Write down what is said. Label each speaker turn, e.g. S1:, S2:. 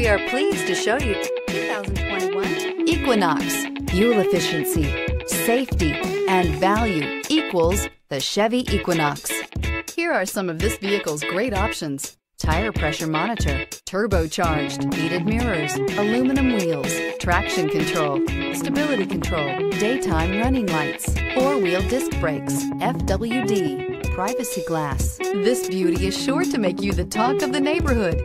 S1: We are pleased to show you 2021 Equinox. Fuel efficiency, safety, and value equals the Chevy Equinox. Here are some of this vehicle's great options. Tire pressure monitor, turbocharged, heated mirrors, aluminum wheels, traction control, stability control, daytime running lights, four-wheel disc brakes, FWD, privacy glass. This beauty is sure to make you the talk of the neighborhood.